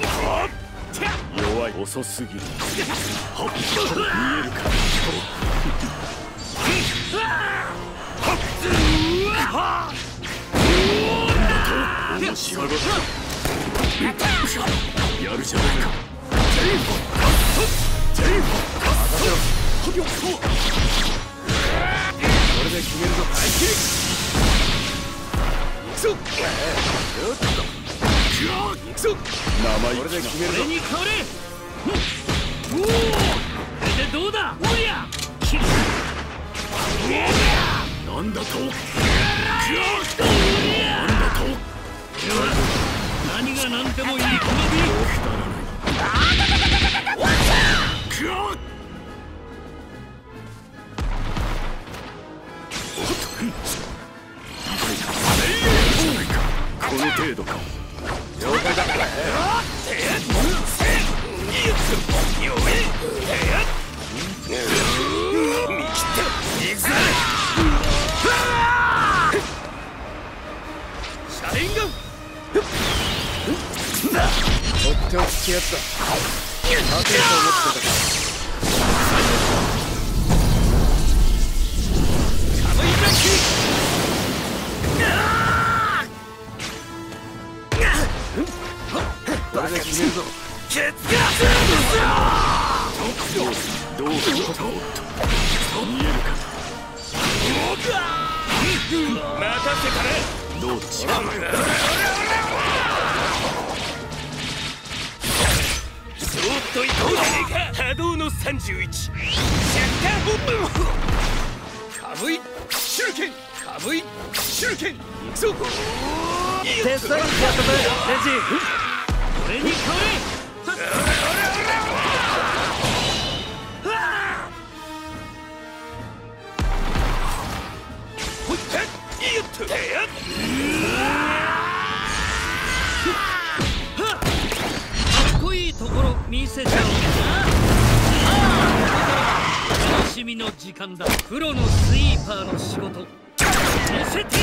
弱い。遅すぎる。見えるか。やるじゃないか。これで決めるぞわれ。おおこれでどうだ？おりゃなんだと？なんだと？何が何でもいい。このこの程度か とっておきやつだ勝てると思ってたから。めるぞ。ケツがどうすること見えるか任せたねどう違う？そっと行こうじゃねえか波動の31シャッター本部カムイ手裏剣カムイ手裏剣行くぞテストランチやったぜレンジかっこいいところ見せちゃおうかな楽しみの時間だプロのスイーパーの仕事見せてや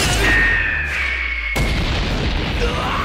る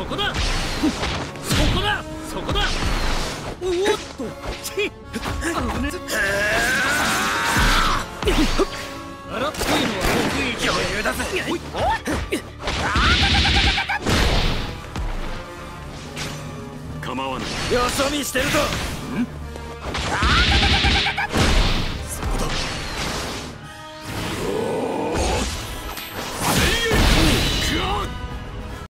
そこだ。そこだ。そこだ。おおっと。ちあっぽいのは得意余裕だぜおい。構わない。よそ見してるぞ